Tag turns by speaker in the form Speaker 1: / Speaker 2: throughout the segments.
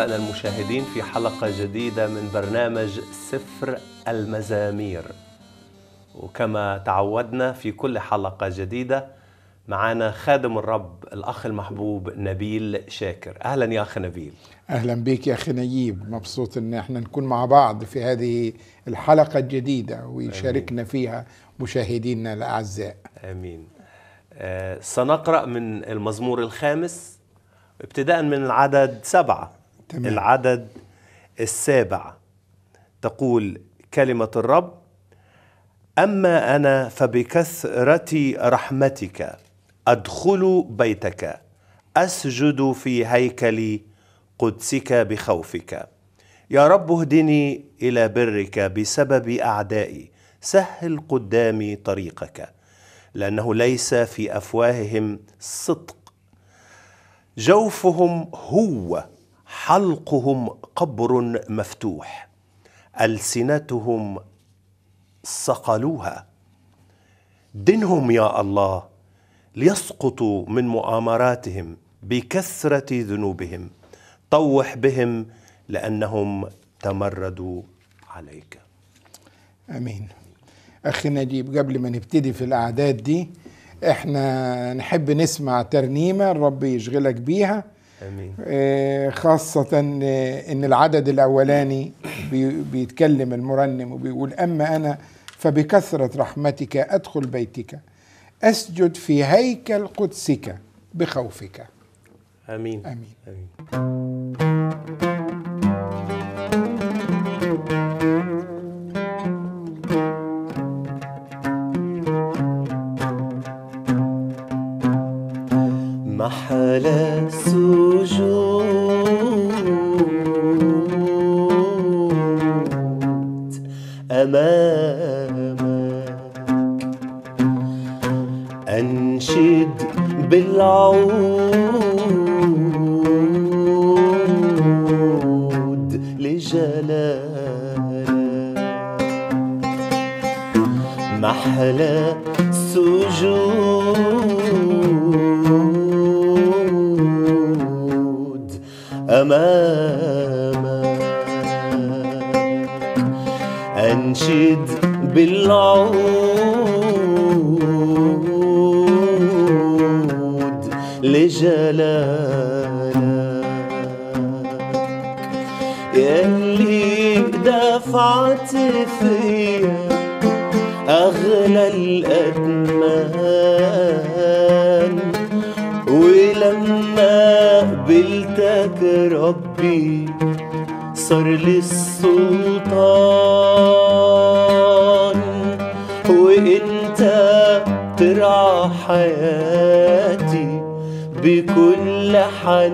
Speaker 1: احبائنا المشاهدين في حلقة جديدة من برنامج سفر المزامير. وكما تعودنا في كل حلقة جديدة معنا خادم الرب الأخ المحبوب نبيل شاكر. أهلا يا أخ نبيل.
Speaker 2: أهلا بك يا أخي نجيب مبسوط إن إحنا نكون مع بعض في هذه الحلقة الجديدة ويشاركنا فيها مشاهدينا الأعزاء.
Speaker 1: آمين. آه سنقرأ من المزمور الخامس ابتداء من العدد سبعة.
Speaker 2: تمام.
Speaker 1: العدد السابع. تقول كلمة الرب أما أنا فبكثرة رحمتك أدخل بيتك أسجد في هيكل قدسك بخوفك. يا رب اهدني إلى برك بسبب أعدائي سهل قدامي طريقك لأنه ليس في أفواههم صدق. جوفهم هو حلقهم قبر مفتوح ألسنتهم صقلوها. دنهم يا الله ليسقطوا من مؤامراتهم بكثرة ذنوبهم. طوح بهم لأنهم تمردوا عليك.
Speaker 2: آمين. أخي نجيب قبل ما نبتدي في الأعداد دي إحنا نحب نسمع ترنيمة الرب يشغلك بيها.
Speaker 1: آمين.
Speaker 2: آه، خاصة آه، إن العدد الأولاني بي- بيتكلم المرنم وبيقول أما أنا فبكثرة رحمتك أدخل بيتك أسجد في هيكل قدسك بخوفك. آمين.
Speaker 1: آمين. محل أمامك أنشد بالعود لجلالك. يلي دفعت فيا أغلى الأدمان ولما قبلتك ربي صار لي السلطان وإنت ترعى حياتي بكل حنان.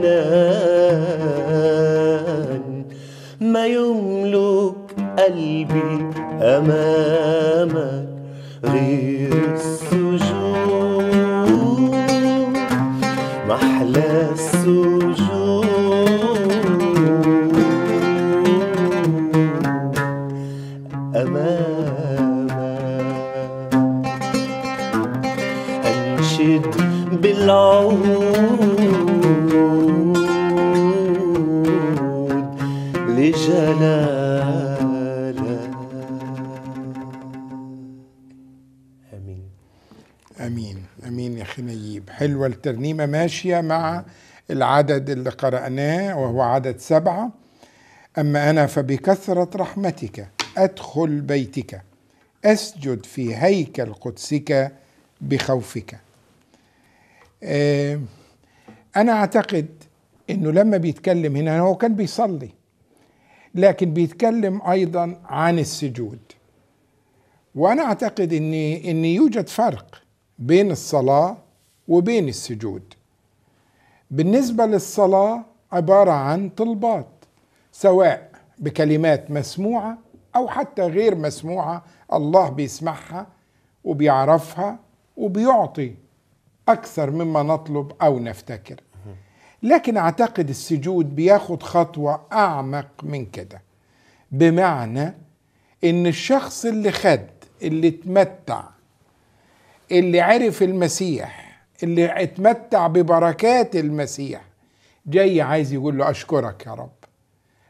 Speaker 1: ما يملك قلبي أمامك غير السجود. محلى بالعود لجلالك. آمين.
Speaker 2: أمين. أمين يا أخي نجيب. حلوة الترنيمة. ماشية مع العدد اللي قرأناه وهو عدد سبعة. أما أنا فبكثرة رحمتك أدخل بيتك أسجد في هيكل قدسك بخوفك. آه، أنا أعتقد أنه لما بيتكلم هنا هو كان بيصلي لكن بيتكلم أيضا عن السجود. وأنا أعتقد ان ان يوجد فرق بين الصلاة وبين السجود. بالنسبة للصلاة عبارة عن طلبات سواء بكلمات مسموعة أو حتى غير مسموعة الله بيسمعها وبيعرفها وبيعطي أكثر مما نطلب أو نفتكر. لكن أعتقد السجود بياخد خطوة أعمق من كده. بمعنى إن الشخص اللي خد اللي اتمتع اللي عرف المسيح اللي اتمتع ببركات المسيح جاي عايز يقول له أشكرك يا رب.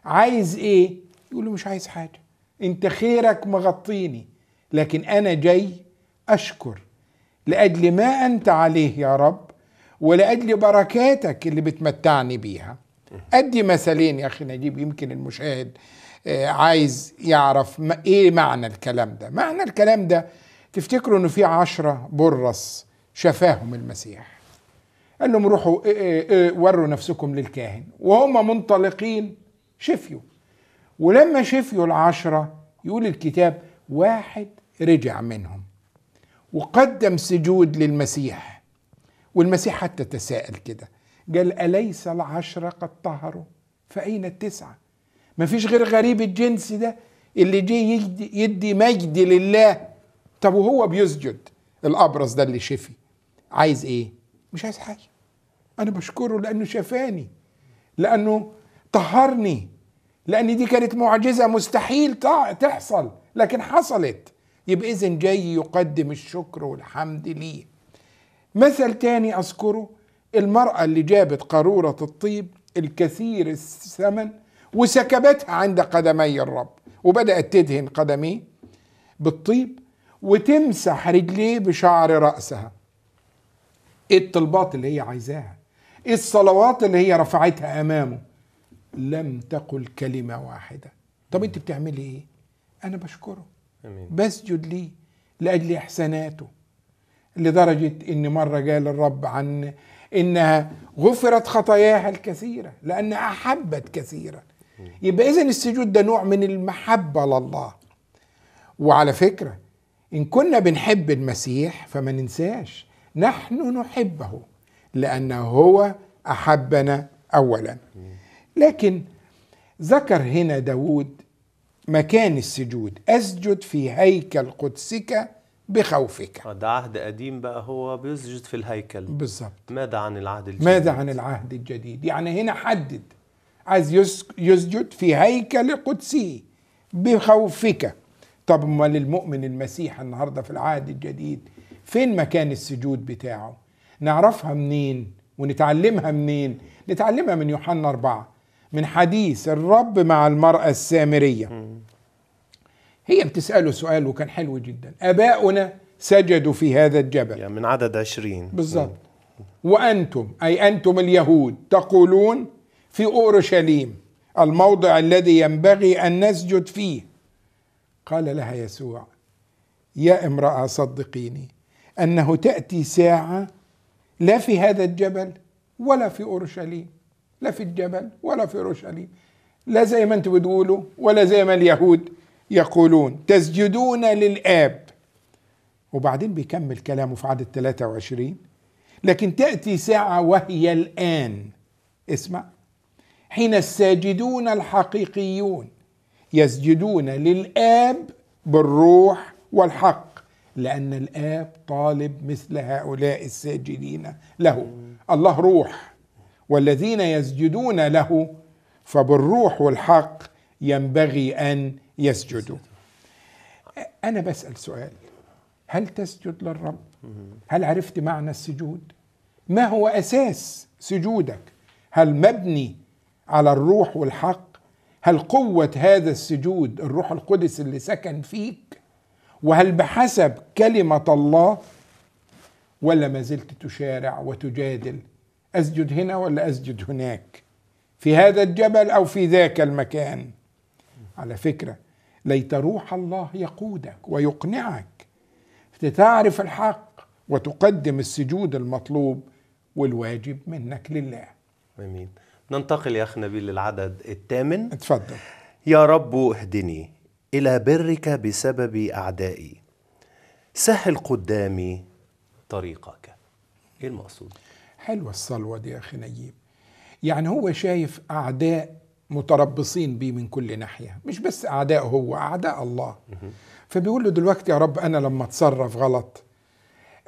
Speaker 2: عايز إيه؟ يقول له مش عايز حاجة. أنت خيرك مغطيني لكن أنا جاي أشكر. لأجل ما أنت عليه يا رب ولأجل بركاتك اللي بتمتعني بيها. أدي مثلين يا أخي نجيب يمكن المشاهد آه، عايز يعرف إيه معنى الكلام ده؟ معنى الكلام ده تفتكروا إنه في عشرة برص شفاهم المسيح. قال لهم روحوا إيه إيه وروا نفسكم للكاهن. وهم منطلقين شفيوا. ولما شفيوا العشرة يقول الكتاب واحد رجع منهم. وقدم سجود للمسيح. والمسيح حتى تساءل كده قال أليس العشرة قد طهروا؟ فأين التسعة؟ ما فيش غير غريب الجنس ده اللي جه يدي, يدي مجد لله. طب وهو بيسجد؟ الأبرص ده اللي شفي. عايز إيه؟ مش عايز حاجة. أنا بشكره لأنه شفاني لأنه طهرني لأن دي كانت معجزة مستحيل تحصل لكن حصلت. يبقى إذن جاي يقدم الشكر والحمد ليه. مثل تاني أذكره المرأة اللي جابت قارورة الطيب الكثير الثمن وسكبتها عند قدمي الرب وبدأت تدهن قدميه بالطيب وتمسح رجليه بشعر رأسها. إيه الطلبات اللي هي عايزاها؟ إيه الصلوات اللي هي رفعتها أمامه؟ لم تقل كلمة واحدة. طب أنت بتعملي إيه؟ أنا بشكره. بسجد ليه لأجل إحساناته لدرجة إن مرة قال الرب عن إنها غفرت خطاياها الكثيرة لانها أحبت كثيرا. يبقى اذا السجود ده نوع من المحبة لله. وعلى فكرة إن كنا بنحب المسيح فما ننساش نحن نحبه لأنه هو أحبنا اولا. لكن ذكر هنا داود مكان السجود أسجد في هيكل قدسك بخوفك.
Speaker 1: ده عهد قديم بقى هو بيسجد في الهيكل.
Speaker 2: بالظبط
Speaker 1: ماذا عن العهد الجديد؟
Speaker 2: ماذا عن العهد الجديد؟ يعني هنا حدد عايز يس- يسجد في هيكل قدسي بخوفك. طب أمال المؤمن المسيح النهارده في العهد الجديد فين مكان السجود بتاعه؟ نعرفها منين؟ ونتعلمها منين؟ نتعلمها من يوحنا أربعة. من حديث الرب مع المرأة السامرية. هي بتسأله سؤال وكان حلو جدا. أباؤنا سجدوا في هذا الجبل.
Speaker 1: يعني من عدد عشرين.
Speaker 2: بالظبط وأنتم أي أنتم اليهود تقولون في أورشليم الموضع الذي ينبغي أن نسجد فيه. قال لها يسوع يا امرأة صدقيني أنه تأتي ساعة لا في هذا الجبل ولا في أورشليم. لا في الجبل ولا في اورشليم. لا زي ما أنتم بتقولوا ولا زي ما اليهود يقولون. تسجدون للآب. وبعدين بيكمل كلامه في عدد 23 لكن تأتي ساعة وهي الآن. اسمع. حين الساجدون الحقيقيون يسجدون للآب بالروح والحق. لأن الآب طالب مثل هؤلاء الساجدين له. الله روح. والذين يسجدون له فبالروح والحق ينبغي أن يسجدوا أنا بسأل سؤال هل تسجد للرب؟ هل عرفت معنى السجود؟ ما هو أساس سجودك؟ هل مبني على الروح والحق؟ هل قوة هذا السجود الروح القدس اللي سكن فيك؟ وهل بحسب كلمة الله؟ ولا ما زلت تشارع وتجادل أسجد هنا ولا أسجد هناك؟ في هذا الجبل أو في ذاك المكان؟ على فكرة ليت روح الله يقودك ويقنعك. تعرف الحق وتقدم السجود المطلوب والواجب منك لله.
Speaker 1: آمين. ننتقل يا اخ نبيل للعدد الثامن.
Speaker 2: اتفضل.
Speaker 1: يا رب اهدني إلى برك بسبب أعدائي. سهل قدامي طريقك. إيه المقصود؟
Speaker 2: حلوة الصلوة دي يا أخي نجيب. يعني هو شايف أعداء متربصين بيه من كل ناحية مش بس أعداء هو أعداء الله. فبيقول له دلوقتي يا رب أنا لما أتصرف غلط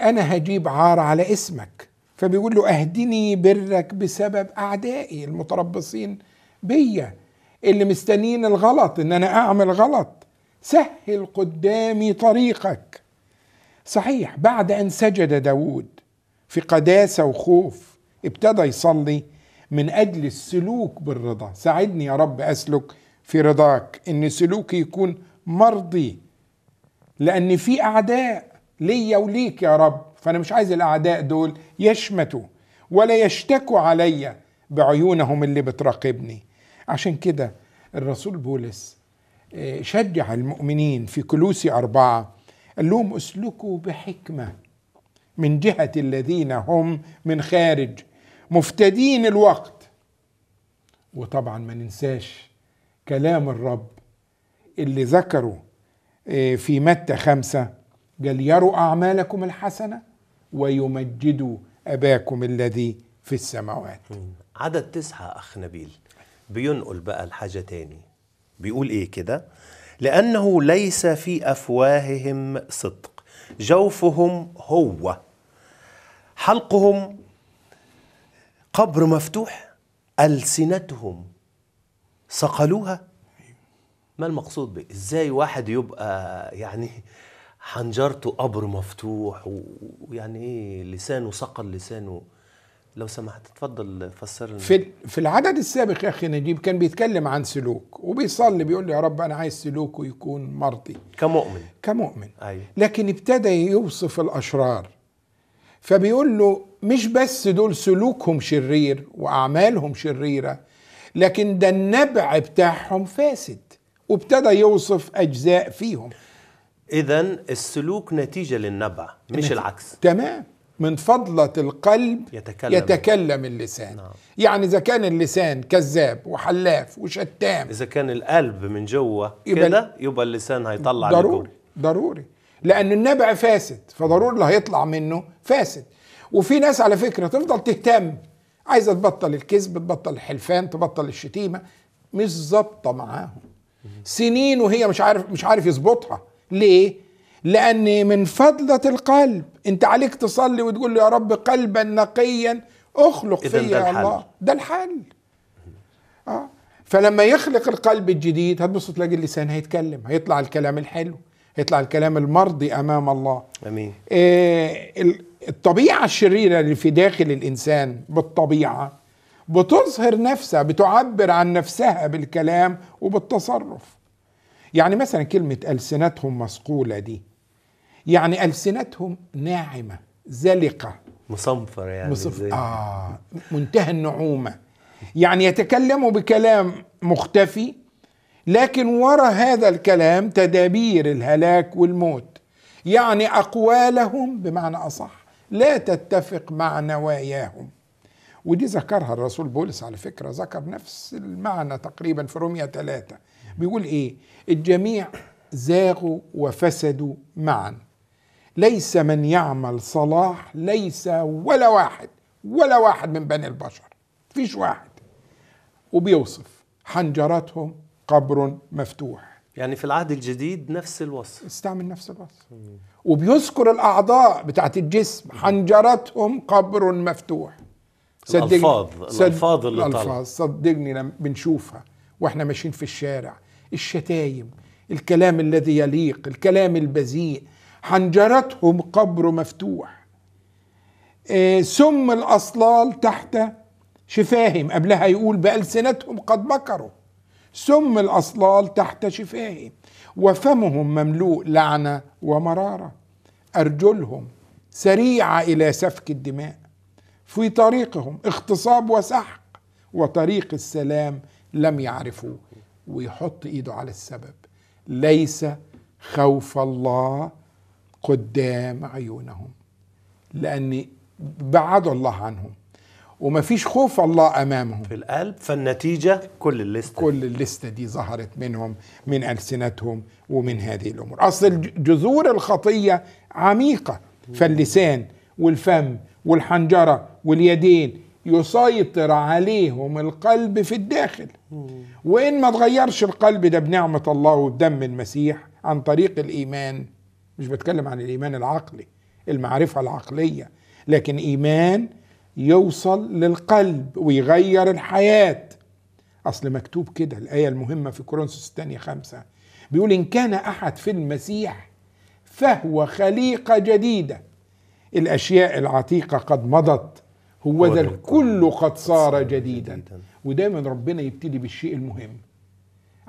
Speaker 2: أنا هجيب عار على اسمك. فبيقول له أهدني برك بسبب أعدائي المتربصين بيا اللي مستنين الغلط إن أنا أعمل غلط. سهل قدامي طريقك. صحيح بعد أن سجد داود في قداسة وخوف. ابتدى يصلي من أجل السلوك بالرضا. ساعدني يا رب أسلك في رضاك. إن سلوكي يكون مرضي. لأن في أعداء ليا وليك يا رب. فأنا مش عايز الأعداء دول يشمتوا ولا يشتكوا عليا بعيونهم اللي بتراقبني. عشان كده الرسول بولس آه، شجع المؤمنين في كلوسي أربعة قال لهم اسلكوا بحكمة. من جهة الذين هم من خارج مفتدين الوقت. وطبعا ما ننساش كلام الرب اللي ذكره آه، في متى خمسة قال يروا أعمالكم الحسنة ويمجدوا أباكم الذي في السماوات.
Speaker 1: عدد تسعة أخ نبيل. بينقل بقى الحاجة تاني. بيقول إيه كده؟ لأنه ليس في أفواههم صدق جوفهم هو. حلقهم قبر مفتوح ألسنتهم صقلوها. ما المقصود به إزاي واحد يبقى يعني حنجرته قبر مفتوح ويعني إيه لسانه صقل لسانه. لو سمحت تفضل فسر لنا.
Speaker 2: في في العدد السابق يا أخي نجيب كان بيتكلم عن سلوك وبيصلي بيقول له يا رب أنا عايز سلوكه يكون مرضي.
Speaker 1: كمؤمن.
Speaker 2: كمؤمن.
Speaker 1: أيوه.
Speaker 2: لكن ابتدى يوصف الأشرار. فبيقول له مش بس دول سلوكهم شرير وأعمالهم شريرة لكن ده النبع بتاعهم فاسد وابتدى يوصف أجزاء فيهم
Speaker 1: اذا السلوك نتيجة للنبع مش
Speaker 2: نتيجة.
Speaker 1: العكس
Speaker 2: تمام من فضلة القلب
Speaker 1: يتكلم.
Speaker 2: يتكلم اللسان
Speaker 1: نعم.
Speaker 2: يعني إذا كان اللسان كذاب وحلاف وشتام
Speaker 1: إذا كان القلب من جوه كده يبقى اللسان هيطلع
Speaker 2: ضروري. ضروري لأن النبع فاسد فضروري اللي هيطلع منه فاسد. وفي ناس على فكرة تفضل تهتم عايزة تبطل الكذب تبطل الحلفان تبطل الشتيمة. مش ظابطة معاهم. سنين وهي مش عارف مش عارف يظبطها. ليه؟ لأن من فضلة القلب. أنت عليك تصلي وتقول له يا رب قلبا نقيا
Speaker 1: أخلق
Speaker 2: فيا يا
Speaker 1: الحل.
Speaker 2: الله. ده الحل. آه. فلما يخلق القلب الجديد هتبص تلاقي اللسان هيتكلم هيطلع الكلام الحلو. هيطلع الكلام المرضي أمام الله. آمين. ال- الطبيعة الشريرة اللي في داخل الإنسان بالطبيعة بتظهر نفسها بتعبر عن نفسها بالكلام وبالتصرف. يعني مثلا كلمة ألسنتهم مثقوله دي. يعني ألسنتهم ناعمة زلقة.
Speaker 1: مصنفر يعني. زي
Speaker 2: آه منتهى النعومة. يعني يتكلموا بكلام مختفي لكن وراء هذا الكلام تدابير الهلاك والموت. يعني أقوالهم بمعنى أصح لا تتفق مع نواياهم. ودي ذكرها الرسول بولس على فكرة ذكر نفس المعنى تقريبا في رومية ثلاثة. بيقول إيه؟ الجميع زاغوا وفسدوا معا. ليس من يعمل صلاح ليس ولا واحد ولا واحد من بني البشر. فيش واحد. وبيوصف حنجرتهم قبر مفتوح.
Speaker 1: يعني في العهد الجديد نفس الوصف.
Speaker 2: استعمل نفس الوصف. وبيذكر الأعضاء بتاعت الجسم حنجرتهم قبر مفتوح.
Speaker 1: الألفاظ- الألفاظ اللي طالعة.
Speaker 2: الألفاظ صدقني لما بنشوفها وإحنا ماشيين في الشارع الشتايم الكلام الذي يليق الكلام البذيء حنجرتهم قبر مفتوح. آه، سم الأصلال تحت شفاهم. قبلها يقول بألسنتهم قد بكروا. سم الأصلال تحت شفاهم وفمهم مملوء لعنة ومرارة. أرجلهم سريعة إلى سفك الدماء. في طريقهم اغتصاب وسحق وطريق السلام لم يعرفوه. ويحط إيده على السبب. ليس خوف الله قدام عيونهم لأن بعدوا الله عنهم. ومفيش خوف الله أمامهم.
Speaker 1: في القلب فالنتيجة كل الليستة
Speaker 2: كل الليستة دي ظهرت منهم من ألسنتهم ومن هذه الأمور. أصل الج- جذور الخطية عميقة. فاللسان والفم والحنجرة واليدين يسيطر عليهم القلب في الداخل. وإن ما تغيرش القلب ده بنعمة الله وبدم المسيح عن طريق الإيمان مش بتكلم عن الإيمان العقلي المعرفة العقلية لكن إيمان يوصل للقلب ويغير الحياة. أصل مكتوب كده الآية المهمة في كورنثوس الثانية خمسة. بيقول إن كان أحد في المسيح فهو خليقه جديدة. الأشياء العتيقة قد مضت هو ذا
Speaker 1: الكل
Speaker 2: قد صار جديدا. ودايما ربنا يبتدي بالشيء المهم.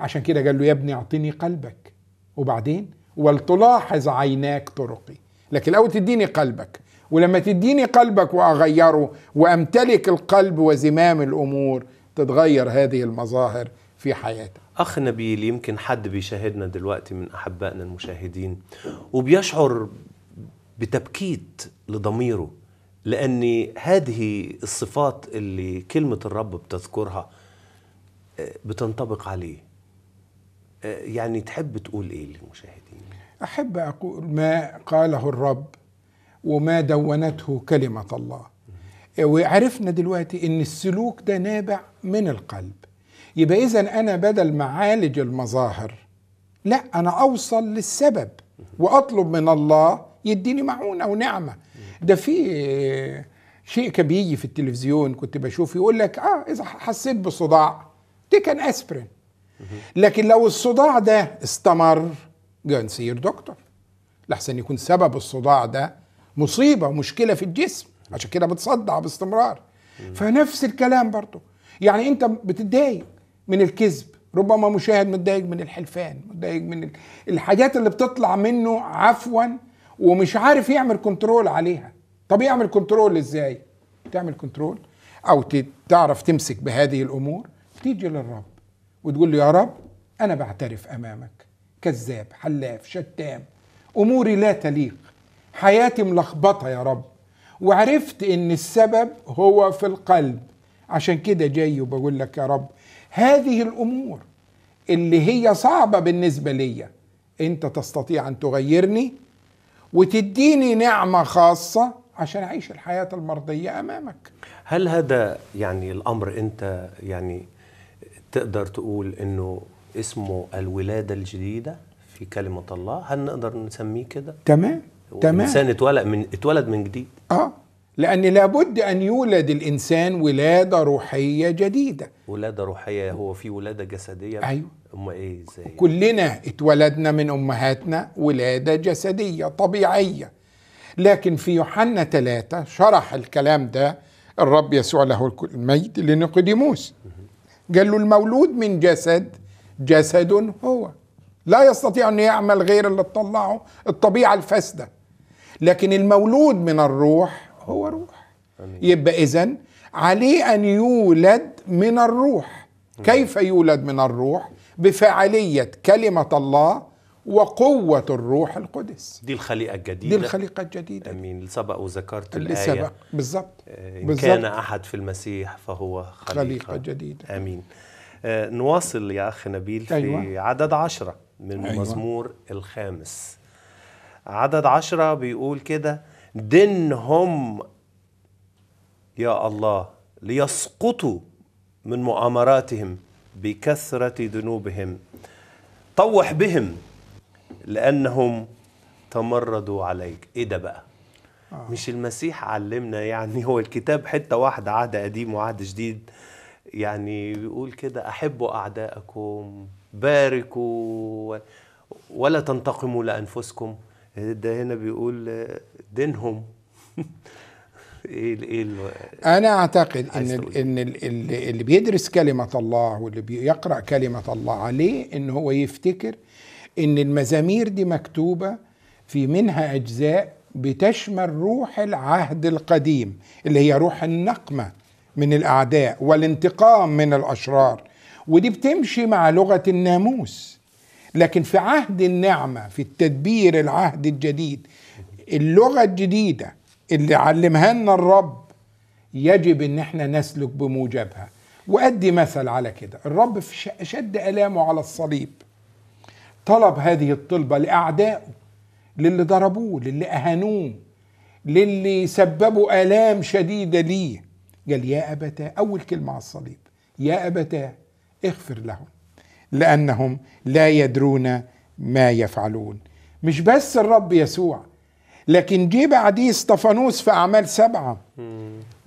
Speaker 2: عشان كده قال له يا ابني أعطني قلبك. وبعدين؟ ولتلاحظ عيناك طرقي. لكن لو تديني قلبك. ولما تديني قلبك وأغيره وأمتلك القلب وزمام الأمور تتغير هذه المظاهر في حياتك.
Speaker 1: أخ نبيل يمكن حد بيشاهدنا دلوقتي من أحبائنا المشاهدين وبيشعر بتبكيت لضميره لأن هذه الصفات اللي كلمة الرب بتذكرها آه، بتنطبق عليه. آه، يعني تحب تقول إيه للمشاهدين؟
Speaker 2: أحب أقول ما قاله الرب وما دونته كلمة الله. وعرفنا دلوقتي إن السلوك ده نابع من القلب. يبقى اذا أنا بدل ما اعالج المظاهر لا أنا أوصل للسبب وأطلب من الله يديني معونة ونعمة. ده في شيء كان بيجي في التلفزيون كنت بشوف يقول لك آه إذا حسيت بصداع كان اسبرين لكن لو الصداع ده استمر جاي نصير دكتور. لحسن يكون سبب الصداع ده مصيبة مشكله في الجسم. عشان كده بتصدع باستمرار. فنفس الكلام برضه يعني انت بتتضايق من الكذب. ربما مشاهد متضايق من الحلفان متضايق من ال- الحاجات اللي بتطلع منه عفوا ومش عارف يعمل control عليها. طب يعمل control إزاي؟ تعمل control أو تعرف تمسك بهذه الأمور. تيجي للرب وتقول له يا رب أنا بعترف أمامك. كذاب حلاف شتام. أموري لا تليق. حياتي ملخبطة يا رب. وعرفت إن السبب هو في القلب. عشان كده جاي وبقول لك يا رب هذه الأمور اللي هي صعبة بالنسبة ليا أنت تستطيع أن تغيرني وتديني نعمة خاصة عشان أعيش الحياة المرضية أمامك.
Speaker 1: هل هذا يعني الأمر أنت يعني تقدر تقول أنه اسمه الولادة الجديدة في كلمة الله؟ هل نقدر نسميه كده؟
Speaker 2: تمام. تمام.
Speaker 1: إنسان اتولد من اتولد من جديد.
Speaker 2: آه. لأن لابد أن يولد الإنسان ولادة روحية جديدة.
Speaker 1: ولادة روحية هو في ولادة جسدية.
Speaker 2: أيوة.
Speaker 1: أما إيه إزاي؟
Speaker 2: كلنا اتولدنا من أمهاتنا ولادة جسدية طبيعية. لكن في يوحنا ثلاثة شرح الكلام ده الرب يسوع له المجد لنيقوديموس قال له المولود من جسد جسد هو. لا يستطيع أن يعمل غير اللي تطلعه الطبيعة الفاسدة. لكن المولود من الروح هو روح. يبقى اذا عليه أن يولد من الروح. كيف يولد من الروح؟ بفعاليه كلمة الله وقوة الروح القدس.
Speaker 1: دي الخليقة
Speaker 2: دي
Speaker 1: الجديدة
Speaker 2: الخليقة الجديدة.
Speaker 1: أمين. اللي سبق وذكرت
Speaker 2: اللي
Speaker 1: الآية.
Speaker 2: سبق. بالظبط
Speaker 1: آه، إن كان
Speaker 2: بالظبط
Speaker 1: أحد في المسيح فهو خليقة,
Speaker 2: خليقة جديدة.
Speaker 1: آمين. آه، نواصل يا أخ نبيل في
Speaker 2: أيوة.
Speaker 1: عدد عشرة من
Speaker 2: أيوة.
Speaker 1: المزمور الخامس. عدد عشرة بيقول كده دنهم يا الله ليسقطوا من مؤامراتهم بكثرة ذنوبهم. طوح بهم لأنهم تمردوا عليك. إيه ده بقى؟
Speaker 2: آه.
Speaker 1: مش المسيح علمنا يعني؟ هو الكتاب حتة واحدة عهد قديم وعهد جديد. يعني بيقول كده أحبوا أعداءكم باركوا ولا تنتقموا لأنفسكم. ده هنا بيقول دينهم.
Speaker 2: إيه إيه
Speaker 1: أنا
Speaker 2: أعتقد
Speaker 1: إن
Speaker 2: ال إن ال اللي اللي بيدرس كلمة الله واللي بيقرا كلمة الله عليه إن هو يفتكر إن المزامير دي مكتوبة في منها أجزاء بتشمل روح العهد القديم اللي هي روح النقمة من الأعداء والانتقام من الأشرار. ودي بتمشي مع لغة الناموس. لكن في عهد النعمة في التدبير العهد الجديد اللغة الجديدة اللي علمها لنا الرب يجب إن إحنا نسلك بموجبها. وأدي مثل على كده. الرب في شد ألامه على الصليب. طلب هذه الطلبة لأعدائه للي ضربوه للي أهانوه للي سببوا آلام شديدة ليه. قال يا أبتاه أول كلمة على الصليب يا أبتاه اغفر لهم. لأنهم لا يدرون ما يفعلون. مش بس الرب يسوع لكن جه بعديه استفانوس في أعمال سبعة.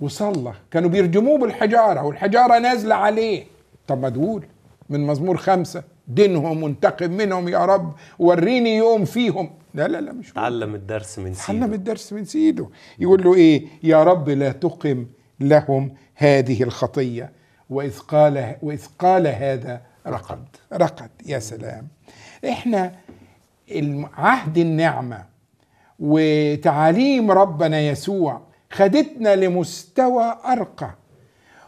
Speaker 2: وصلى. كانوا بيرجموه بالحجارة والحجارة نازلة عليه. طب ما تقول من مزمور خمسة دينهم وانتقم منهم يا رب وريني يوم فيهم. لا لا لا مش.
Speaker 1: تعلم الدرس من
Speaker 2: تعلم
Speaker 1: سيده
Speaker 2: الدرس من سيده يقول له إيه؟ يا رب لا تقم لهم هذه الخطية. وإذ قال وإذ قال هذا رقد. رقد. يا سلام. إحنا عهد النعمة وتعاليم ربنا يسوع خدتنا لمستوى أرقى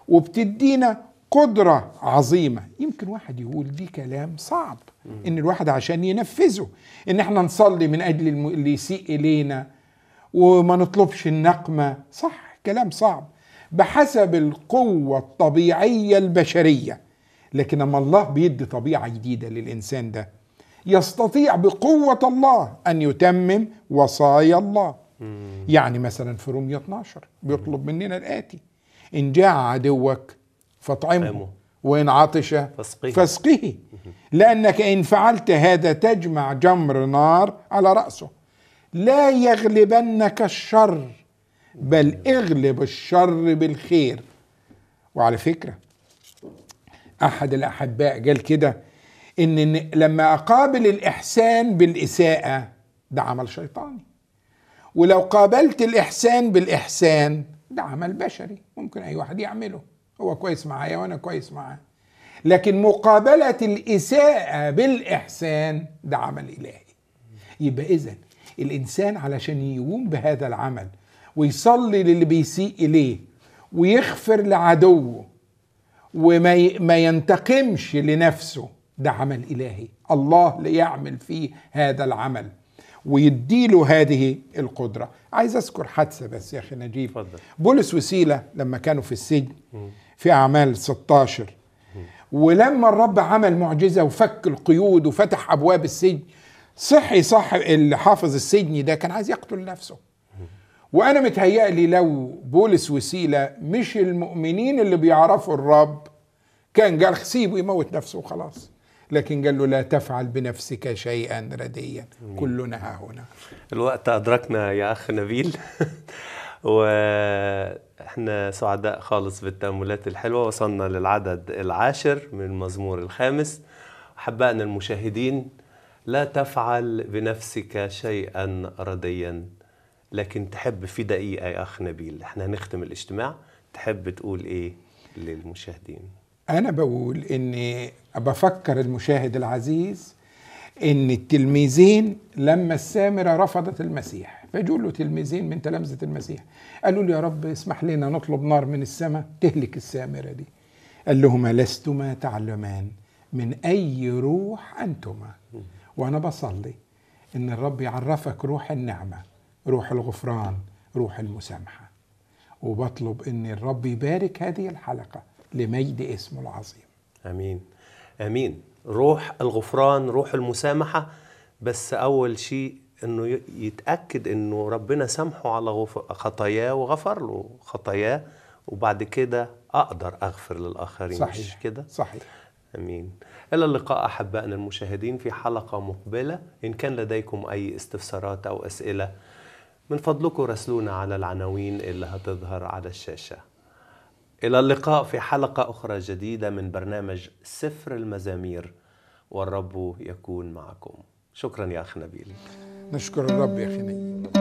Speaker 2: وبتدينا قدرة عظيمة. يمكن واحد يقول دي كلام صعب إن الواحد عشان ينفذه إن إحنا نصلي من أجل اللي يسيء إلينا وما نطلبش النقمة. صح كلام صعب. بحسب القوة الطبيعية البشرية. لكن أما الله بيدي طبيعة جديدة للإنسان ده. يستطيع بقوة الله أن يتمم وصايا الله. يعني مثلا في رومية 12 بيطلب مننا الآتي. إن جاع عدوك فاطعمه. وإن عطش
Speaker 1: فاسقه.
Speaker 2: فاسقه. لأنك إن فعلت هذا تجمع جمر نار على رأسه. لا يغلبنك الشر بل اغلب الشر بالخير. وعلى فكرة أحد الأحباء قال كده إن لما أقابل الإحسان بالإساءة ده عمل شيطاني. ولو قابلت الإحسان بالإحسان ده عمل بشري ممكن أي واحد يعمله. هو كويس معايا وأنا كويس معاه. لكن مقابلة الإساءة بالإحسان ده عمل إلهي. يبقى إذا الإنسان علشان يقوم بهذا العمل ويصلي للي بيسيء إليه ويغفر لعدوه وما ما ينتقمش لنفسه. ده عمل إلهي. الله ليعمل فيه هذا العمل ويديله هذه القدرة. عايز أذكر حادثة بس يا أخي نجيب. بولس وسيلة لما كانوا في السجن في أعمال 16 ولما الرب عمل معجزة وفك القيود وفتح أبواب السجن صحي صاحب اللي حافظ السجن ده كان عايز يقتل نفسه. وأنا متهيألي لو بولس وسيلة مش المؤمنين اللي بيعرفوا الرب كان قال سيبه يموت نفسه وخلاص. لكن قال له لا تفعل بنفسك شيئا رديا. كلنا ها هنا.
Speaker 1: الوقت أدركنا يا أخ نبيل. وإحنا سعداء خالص بالتأملات الحلوة. وصلنا للعدد العاشر من المزمور الخامس. أحبائنا المشاهدين لا تفعل بنفسك شيئا رديا. لكن تحب في دقيقة يا أخ نبيل. إحنا هنختم الاجتماع. تحب تقول إيه للمشاهدين؟
Speaker 2: أنا بقول إني بفكر المشاهد العزيز إن التلميذين لما السامرة رفضت المسيح فجوا له تلميذين من تلامذة المسيح قالوا له يا رب اسمح لنا نطلب نار من السماء تهلك السامرة دي. قال لهما لستما تعلمان؟ من أي روح أنتما؟ وأنا بصلي إن الرب يعرفك روح النعمة روح الغفران روح المسامحة. وبطلب إن الرب يبارك هذه الحلقة. لمجد اسمه العظيم.
Speaker 1: آمين. آمين. روح الغفران روح المسامحة. بس أول شيء إنه يتأكد إنه ربنا سامحه على خطاياه وغفر له خطاياه. وبعد كده أقدر أغفر للآخرين مش
Speaker 2: صحيح.
Speaker 1: كده؟
Speaker 2: صحيح.
Speaker 1: آمين. إلى اللقاء أحبائنا المشاهدين في حلقة مقبلة. إن كان لديكم أي استفسارات أو أسئلة من فضلكم راسلونا على العناوين اللي هتظهر على الشاشة. إلى اللقاء في حلقة أخرى جديدة من برنامج سفر المزامير والرب يكون معكم. شكرا يا اخ نبيل.
Speaker 2: نشكر الرب يا أخي نجيب